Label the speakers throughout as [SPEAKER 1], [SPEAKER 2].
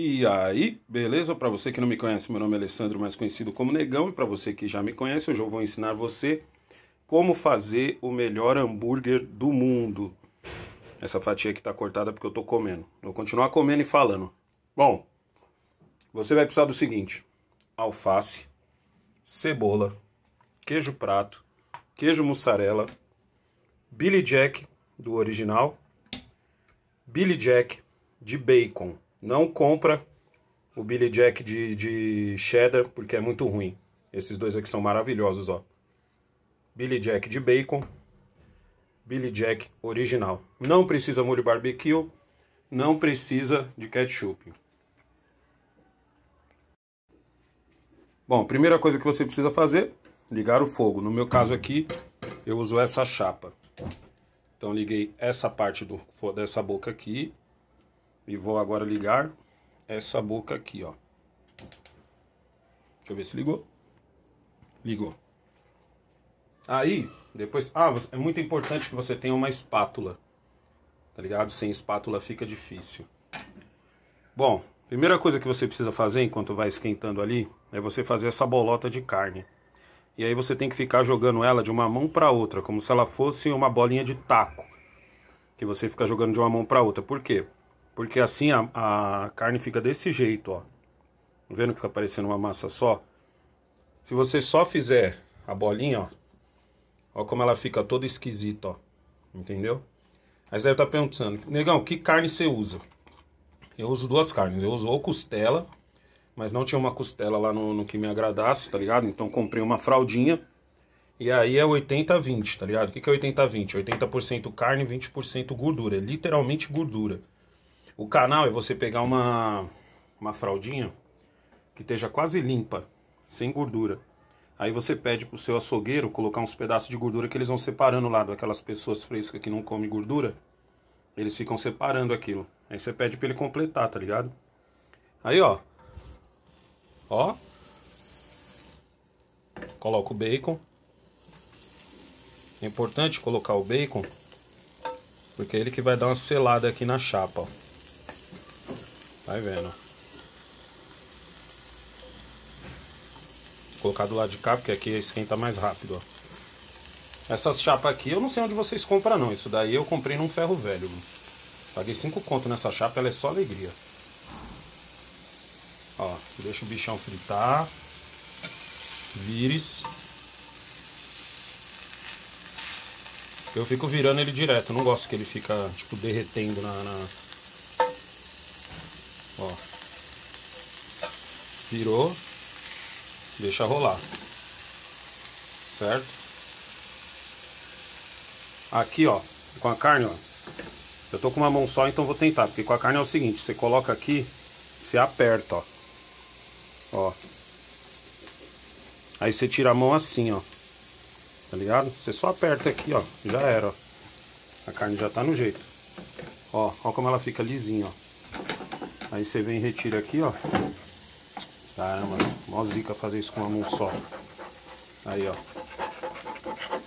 [SPEAKER 1] E aí, beleza? Para você que não me conhece, meu nome é Alessandro, mais conhecido como Negão, e para você que já me conhece, hoje eu vou ensinar você como fazer o melhor hambúrguer do mundo. Essa fatia aqui tá cortada porque eu tô comendo. Vou continuar comendo e falando. Bom, você vai precisar do seguinte: alface, cebola, queijo prato, queijo mussarela, Billy Jack do original, Billy Jack de bacon não compra o Billy Jack de, de cheddar, porque é muito ruim. Esses dois aqui são maravilhosos, ó. Billy Jack de bacon, Billy Jack original. Não precisa molho barbecue, não precisa de ketchup. Bom, primeira coisa que você precisa fazer, ligar o fogo. No meu caso aqui, eu uso essa chapa. Então liguei essa parte do, dessa boca aqui e vou agora ligar essa boca aqui, ó. Deixa eu ver se ligou. Ligou. Aí, depois... Ah, é muito importante que você tenha uma espátula. Tá ligado? Sem espátula fica difícil. Bom, primeira coisa que você precisa fazer enquanto vai esquentando ali é você fazer essa bolota de carne. E aí você tem que ficar jogando ela de uma mão para outra, como se ela fosse uma bolinha de taco. Que você fica jogando de uma mão para outra. Por quê? Porque assim a, a carne fica desse jeito, ó. Tá vendo que fica parecendo uma massa só? Se você só fizer a bolinha, ó. Ó como ela fica toda esquisita, ó. Entendeu? Aí você deve estar tá pensando, negão, que carne você usa? Eu uso duas carnes. Eu uso ou costela, mas não tinha uma costela lá no, no que me agradasse, tá ligado? Então comprei uma fraldinha. E aí é 80-20, tá ligado? O que, que é 80-20? 80%, carne, 20% gordura. É literalmente gordura. O canal é você pegar uma, uma fraldinha que esteja quase limpa, sem gordura. Aí você pede pro seu açougueiro colocar uns pedaços de gordura que eles vão separando lá daquelas pessoas frescas que não comem gordura. Eles ficam separando aquilo. Aí você pede pra ele completar, tá ligado? Aí, ó. Ó. Coloca o bacon. É importante colocar o bacon, porque é ele que vai dar uma selada aqui na chapa, ó. Vai vendo. Vou colocar do lado de cá, porque aqui esquenta mais rápido, ó. Essas chapas aqui, eu não sei onde vocês compram não. Isso daí eu comprei num ferro velho. Mano. Paguei 5 conto nessa chapa, ela é só alegria. Ó, deixa o bichão fritar. Vires. Eu fico virando ele direto, não gosto que ele fica, tipo, derretendo na, na Ó. Virou. Deixa rolar. Certo? Aqui, ó. Com a carne, ó. Eu tô com uma mão só, então vou tentar. Porque com a carne é o seguinte. Você coloca aqui. Você aperta, ó. Ó. Aí você tira a mão assim, ó. Tá ligado? Você só aperta aqui, ó. Já era, ó. A carne já tá no jeito. Ó, ó como ela fica lisinha, ó. Aí você vem e retira aqui, ó. Caramba, mó zica fazer isso com uma mão só. Aí, ó.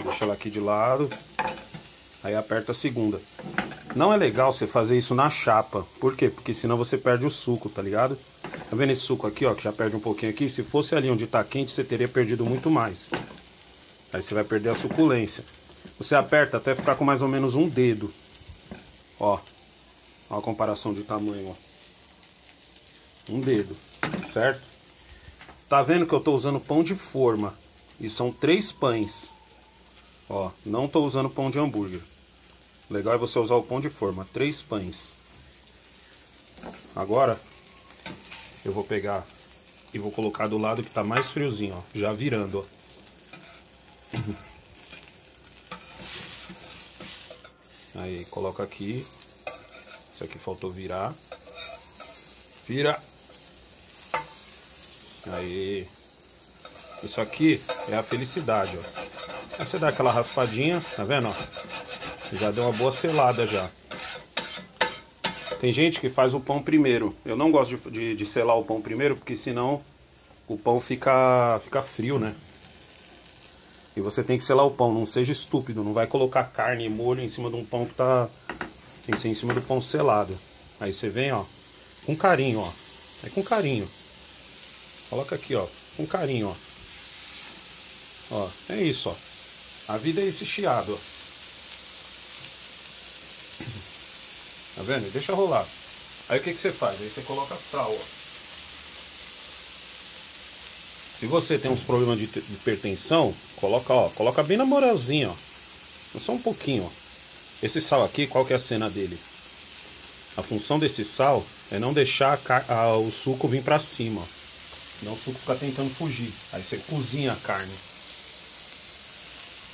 [SPEAKER 1] Deixa ela aqui de lado. Aí aperta a segunda. Não é legal você fazer isso na chapa. Por quê? Porque senão você perde o suco, tá ligado? Tá vendo esse suco aqui, ó, que já perde um pouquinho aqui? Se fosse ali onde tá quente, você teria perdido muito mais. Aí você vai perder a suculência. Você aperta até ficar com mais ou menos um dedo. Ó. Ó a comparação de tamanho, ó um dedo, certo? Tá vendo que eu tô usando pão de forma e são três pães. Ó, não tô usando pão de hambúrguer. Legal é você usar o pão de forma, três pães. Agora eu vou pegar e vou colocar do lado que tá mais friozinho, ó, já virando, ó. Aí, coloca aqui. Isso aqui faltou virar. Vira. Aí. Isso aqui é a felicidade, ó. Aí você dá aquela raspadinha, tá vendo, ó? Já deu uma boa selada já. Tem gente que faz o pão primeiro. Eu não gosto de, de, de selar o pão primeiro, porque senão o pão fica, fica frio, né? E você tem que selar o pão, não seja estúpido. Não vai colocar carne e molho em cima de um pão que tá... Tem que ser em cima do pão selado. Aí você vem, ó, com carinho, ó. É com carinho. Coloca aqui, ó. Com carinho, ó. Ó, é isso, ó. A vida é esse chiado, ó. Tá vendo? Deixa rolar. Aí o que, que você faz? Aí você coloca sal, ó. Se você tem uns problemas de hipertensão, coloca, ó, coloca bem na moralzinha, ó. Só um pouquinho, ó. Esse sal aqui, qual que é a cena dele? A função desse sal é não deixar a, a, o suco vir para cima, ó. Senão o suco fica tentando fugir. Aí você cozinha a carne.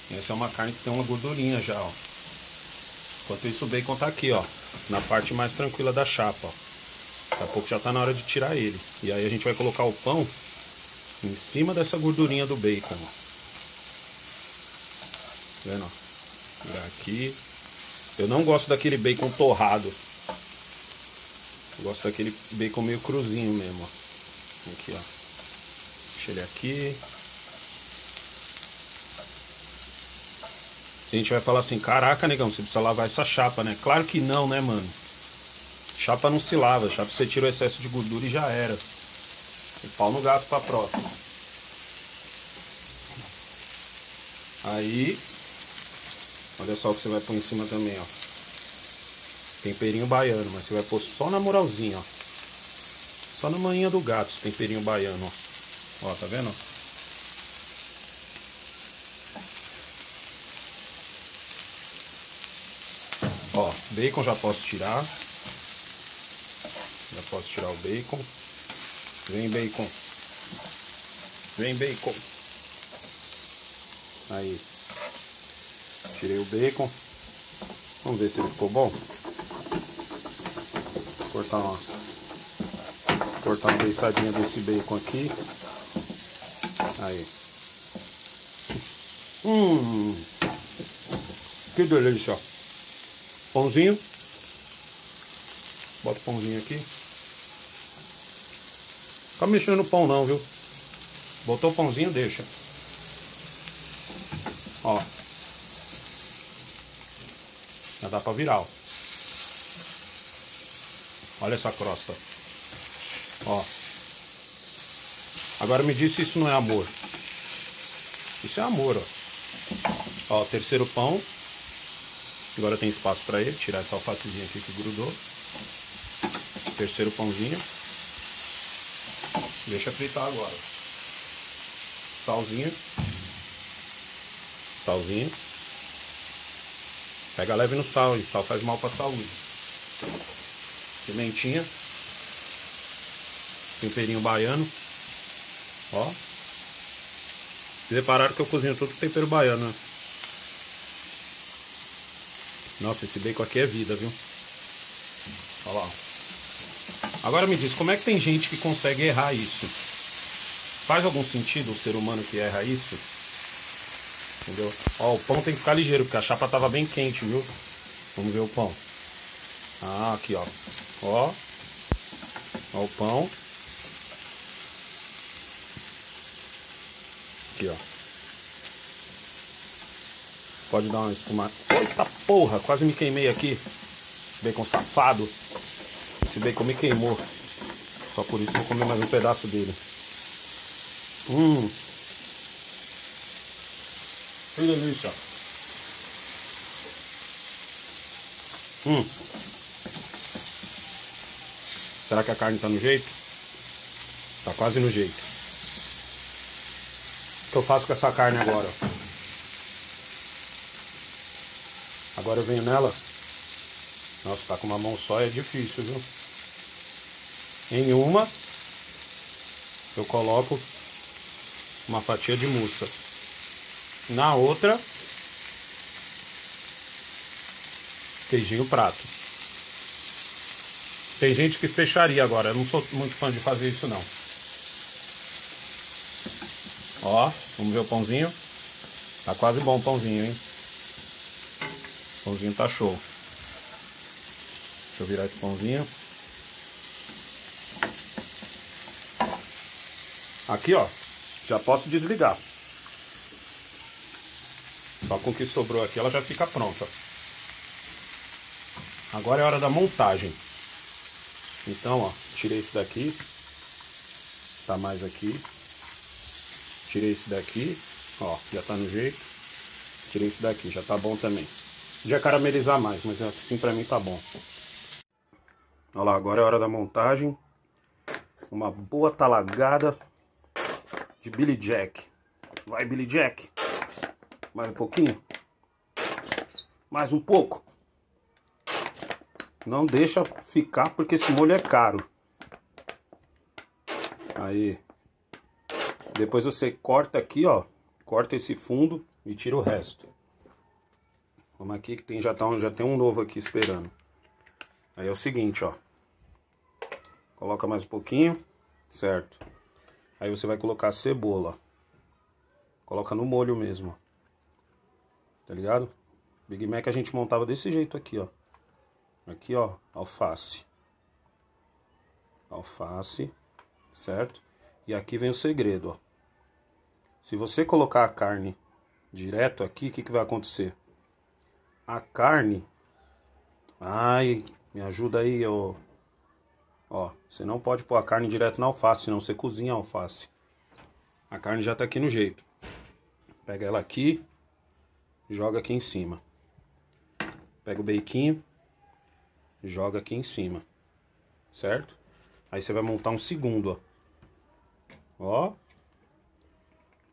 [SPEAKER 1] E essa é uma carne que tem uma gordurinha já, ó. Enquanto isso o bacon tá aqui, ó. Na parte mais tranquila da chapa, ó. Daqui a pouco já tá na hora de tirar ele. E aí a gente vai colocar o pão em cima dessa gordurinha do bacon. Ó. Tá vendo? Ó. Aqui. Eu não gosto daquele bacon torrado. Eu gosto daquele bacon meio cruzinho mesmo. Ó. Aqui, ó. Deixa ele aqui. A gente vai falar assim, caraca, negão, você precisa lavar essa chapa, né? Claro que não, né, mano? Chapa não se lava, chapa você tira o excesso de gordura e já era. E pau no gato pra próxima. Aí, olha só o que você vai pôr em cima também, ó. Temperinho baiano, mas você vai pôr só na moralzinha, ó. Só na manhinha do gato, esse temperinho baiano, ó. Ó, tá vendo? Ó, bacon já posso tirar. Já posso tirar o bacon. Vem bacon. Vem bacon. Aí. Tirei o bacon. Vamos ver se ele ficou bom. Cortar uma cortar uma beiçadinha desse bacon aqui. Aí. Hum. Que delícia. Pãozinho. Bota o pãozinho aqui. Fica mexendo no pão não, viu? Botou o pãozinho, deixa. Ó. Já dá pra virar, ó. Olha essa crosta. Ó. Agora me diz se isso não é amor. Isso é amor, ó. Ó, terceiro pão. Agora tem espaço para ele. Tirar essa alfacezinha aqui que grudou. Terceiro pãozinho. Deixa fritar agora. Salzinho. Salzinho. Pega leve no sal, e sal faz mal pra saúde. Pimentinha. Temperinho baiano. Ó. Vocês repararam que eu cozinho tudo com tempero baiano? Nossa, esse bacon aqui é vida, viu? Olha lá. Agora me diz, como é que tem gente que consegue errar isso? Faz algum sentido o ser humano que erra isso? Entendeu? Ó, o pão tem que ficar ligeiro, porque a chapa tava bem quente, viu? Vamos ver o pão. Ah, aqui, ó. Ó. Ó o pão. Aqui, ó. Pode dar uma espuma. Eita porra, quase me queimei aqui. Bacon safado. Esse bacon me queimou. Só por isso vou comer mais um pedaço dele. Hum. Que delícia. Hum. Será que a carne tá no jeito? Tá quase no jeito. Eu faço com essa carne agora? Agora eu venho nela. Nossa, tá com uma mão só é difícil, viu? Em uma, eu coloco uma fatia de mousse. Na outra, queijinho prato. Tem gente que fecharia agora. Eu não sou muito fã de fazer isso não. Ó, vamos ver o pãozinho. Tá quase bom o pãozinho, hein? O pãozinho tá show. Deixa eu virar esse pãozinho. Aqui, ó, já posso desligar. Só com o que sobrou aqui ela já fica pronta. Agora é hora da montagem. Então, ó, tirei esse daqui. tá mais aqui. Tirei esse daqui, ó, já tá no jeito. Tirei esse daqui, já tá bom também. Podia caramelizar mais, mas assim pra mim tá bom. Olha lá, agora é hora da montagem. Uma boa talagada de Billy Jack. Vai, Billy Jack. Mais um pouquinho. Mais um pouco. Não deixa ficar porque esse molho é caro. Aí. Depois você corta aqui, ó. Corta esse fundo e tira o resto. Vamos aqui que tem, já, tá, já tem um novo aqui esperando. Aí é o seguinte, ó. Coloca mais um pouquinho, certo? Aí você vai colocar a cebola. Coloca no molho mesmo. Tá ligado? Big Mac a gente montava desse jeito aqui, ó. Aqui, ó, alface. Alface, certo? E aqui vem o segredo, ó. Se você colocar a carne direto aqui, o que, que vai acontecer? A carne... Ai, me ajuda aí, ó. Ó, você não pode pôr a carne direto na alface, senão você cozinha a alface. A carne já tá aqui no jeito. Pega ela aqui, joga aqui em cima. Pega o beiquinho, joga aqui em cima, certo? Aí você vai montar um segundo, ó. Ó.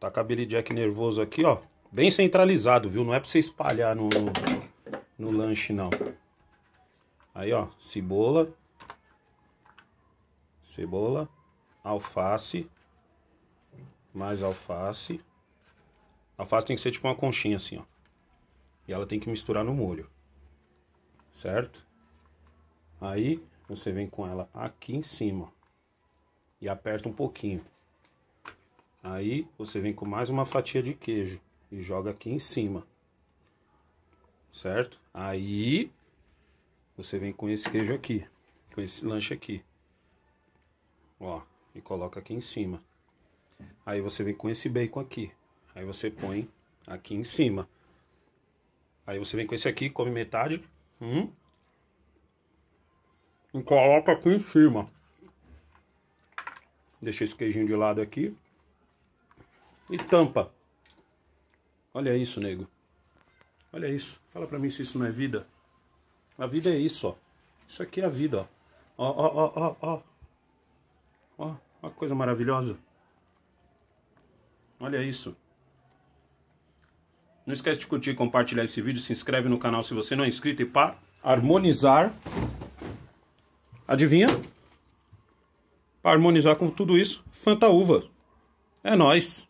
[SPEAKER 1] Tá com a Jack nervoso aqui, ó. Bem centralizado, viu? Não é pra você espalhar no, no, no lanche, não. Aí, ó, cebola. Cebola, alface. Mais alface. Alface tem que ser tipo uma conchinha assim, ó. E ela tem que misturar no molho. Certo? Aí você vem com ela aqui em cima e aperta um pouquinho. Aí você vem com mais uma fatia de queijo e joga aqui em cima. Certo? Aí você vem com esse queijo aqui, com esse lanche aqui. Ó, e coloca aqui em cima. Aí você vem com esse bacon aqui. Aí você põe aqui em cima. Aí você vem com esse aqui, come metade. Hum, e coloca aqui em cima. Deixa esse queijinho de lado aqui. E tampa. Olha isso, nego. Olha isso. Fala pra mim se isso não é vida. A vida é isso, ó. Isso aqui é a vida, ó. Ó, ó, ó, ó, ó. Ó, coisa maravilhosa. Olha isso. Não esquece de curtir compartilhar esse vídeo. Se inscreve no canal se você não é inscrito. E para harmonizar Adivinha? Para harmonizar com tudo isso, Fanta Uva. É nós.